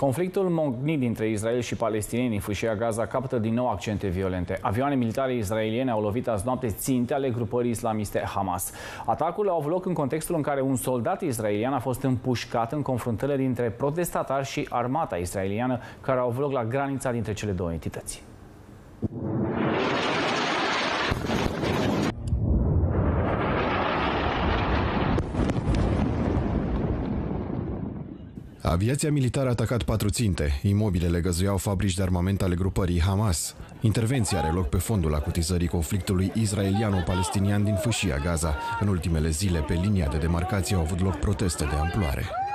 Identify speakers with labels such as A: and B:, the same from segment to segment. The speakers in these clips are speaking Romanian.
A: Conflictul mognit dintre Israel și palestinieni în fâșia Gaza capătă din nou accente violente. Avioane militare israeliene au lovit azi noapte ținte ale grupării islamiste Hamas. Atacurile au avut loc în contextul în care un soldat israelian a fost împușcat în confruntările dintre protestatari și armata israeliană care au avut loc la granița dintre cele două entități.
B: Aviația militară a atacat patru ținte. Imobilele găzuiau fabrici de armament ale grupării Hamas. Intervenția are loc pe fondul acutizării conflictului israeliano-palestinian din fâșia Gaza. În ultimele zile, pe linia de demarcație au avut loc proteste de amploare.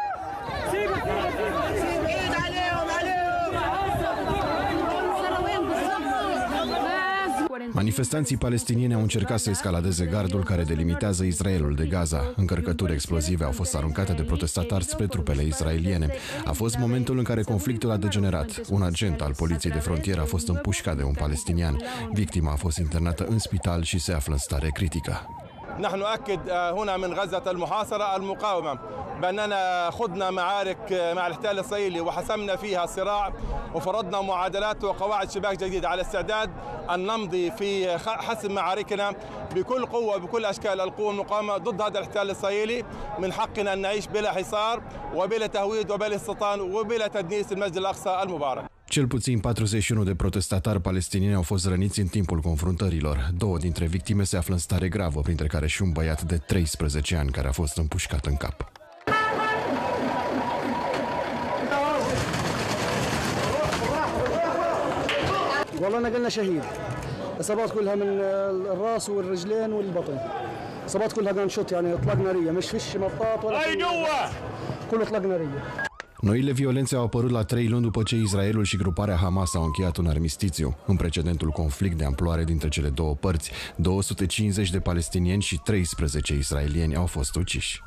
B: Manifestanții palestinieni au încercat să escaladeze gardul care delimitează Israelul de Gaza. Încărcături explozive au fost aruncate de protestatari spre trupele israeliene. A fost momentul în care conflictul a degenerat. Un agent al poliției de frontieră a fost împușcat de un palestinian. Victima a fost internată în spital și se află în stare critică.
C: نحن نؤكد هنا من غزة المحاصرة المقاومة بأننا خضنا معارك مع الاحتلال الإسرائيلي وحسمنا فيها الصراع وفرضنا معادلات وقواعد شباك جديدة على استعداد أن نمضي في حسم معاركنا بكل قوة بكل أشكال القوة المقاومة ضد هذا الاحتلال الإسرائيلي من حقنا أن نعيش بلا حصار وبلا تهويد وبلا استيطان وبلا تدنيس المسجد الأقصى المبارك.
B: Cel puțin 41 de protestatari palestinieni au fost răniți în timpul confruntărilor. Două dintre victime se află în stare gravă, printre care și un băiat de 13 ani care a fost împușcat în cap.
D: والله نقلنا شهيد الاصابات كلها من الراس والرجلين والبطن الاصابات كلها جان شوت يعني اطلاق ناريه مش فيش مطاط ولا كله اطلاق ناريه
B: Noile violențe au apărut la trei luni după ce Israelul și gruparea Hamas au încheiat un armistițiu. În precedentul conflict de amploare dintre cele două părți, 250 de palestinieni și 13 israelieni au fost uciși.